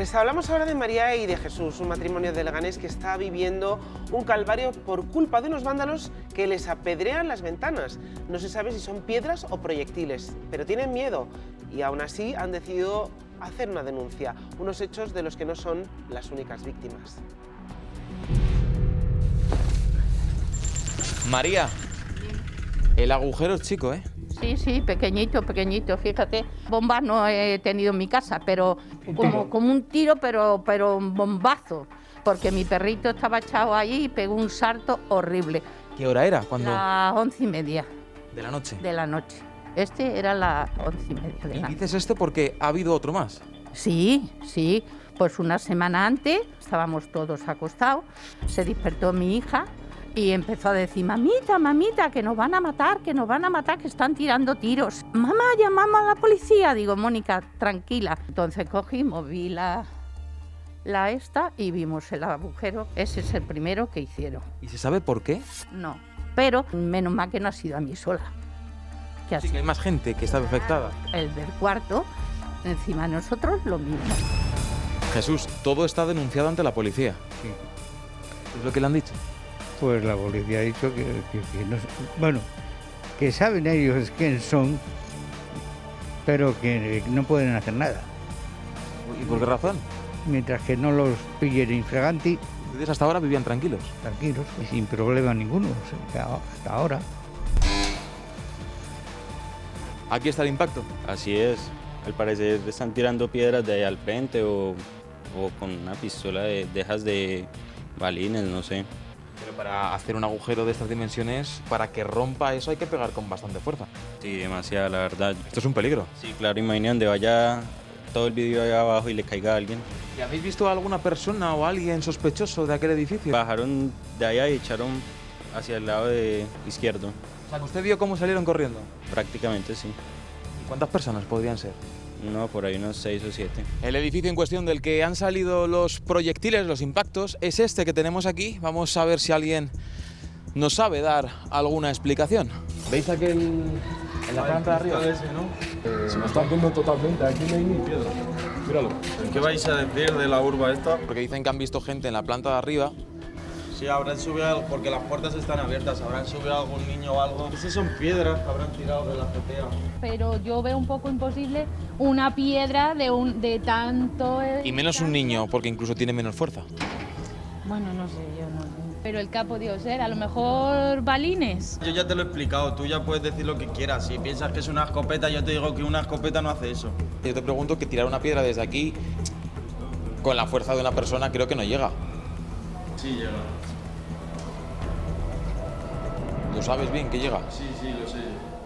Les hablamos ahora de María y de Jesús, un matrimonio de Leganés que está viviendo un calvario por culpa de unos vándalos que les apedrean las ventanas. No se sabe si son piedras o proyectiles, pero tienen miedo y aún así han decidido hacer una denuncia, unos hechos de los que no son las únicas víctimas. María, el agujero es chico, ¿eh? Sí, sí, pequeñito, pequeñito, fíjate. Bombas no he tenido en mi casa, pero como, como un tiro, pero, pero un bombazo. Porque mi perrito estaba echado ahí y pegó un salto horrible. ¿Qué hora era? Cuando... Las once y media De la noche. de la noche. Este era las once y media de Y la noche. dices este porque ha habido otro más. Sí, sí. Pues una semana antes estábamos todos acostados. Se despertó mi hija y empezó a decir, mamita, mamita, que nos van a matar, que nos van a matar, que están tirando tiros. Mamá, llamamos a la policía. Digo, Mónica, tranquila. Entonces cogí, moví la, la esta y vimos el agujero. Ese es el primero que hicieron. ¿Y se sabe por qué? No. Pero menos mal que no ha sido a mí sola. Que ha Sí, que hay más gente que está afectada. el del cuarto. Encima de nosotros lo mismo. Jesús, todo está denunciado ante la policía. ¿Es lo que le han dicho? Pues la policía ha dicho que, que- que no, bueno, que saben ellos quién son, pero que no pueden hacer nada. ¿Y por qué razón? Mientras que no los pillen infraganti, Ustedes hasta ahora vivían tranquilos. tranquilos y sin problema ninguno, hasta ahora. Aquí está el impacto. Así es. Al parecer están tirando piedras de ahí al frente o, o con una pistola de dejas de balines, no sé. Pero para hacer un agujero de estas dimensiones, para que rompa eso hay que pegar con bastante fuerza. Sí, demasiada, la verdad. Esto es un peligro. Sí, claro, imagínate donde vaya todo el vídeo allá abajo y le caiga a alguien. ¿Y habéis visto a alguna persona o alguien sospechoso de aquel edificio? Bajaron de allá y echaron hacia el lado de izquierdo. O sea, que usted vio cómo salieron corriendo. Prácticamente sí. ¿Y cuántas personas podrían ser? No, por ahí unos seis o siete. El edificio en cuestión del que han salido los proyectiles, los impactos, es este que tenemos aquí. Vamos a ver si alguien nos sabe dar alguna explicación. ¿Veis aquel en la planta de arriba? Se me está viendo totalmente, aquí no hay ni piedra. Míralo. ¿Qué vais a decir de la urba esta? Porque dicen que han visto gente en la planta de arriba. Sí, habrán subido algo, porque las puertas están abiertas, habrán subido algún niño o algo. Esas son piedras que habrán tirado de la azotea. pero yo veo un poco imposible una piedra de, un, de tanto... eh, Y menos un niño, porque incluso tiene menos fuerza. Bueno, no sé, yo no... Pero el capo podido ser, a lo mejor balines. Yo ya te lo he explicado, tú ya puedes decir lo que quieras. Si piensas que es una escopeta, yo te digo que una escopeta no hace eso. Yo te pregunto que tirar una piedra desde aquí con la fuerza de una persona creo que no llega. Sí, llega. ¿Lo sabes bien que llega? Sí, sí, lo sé.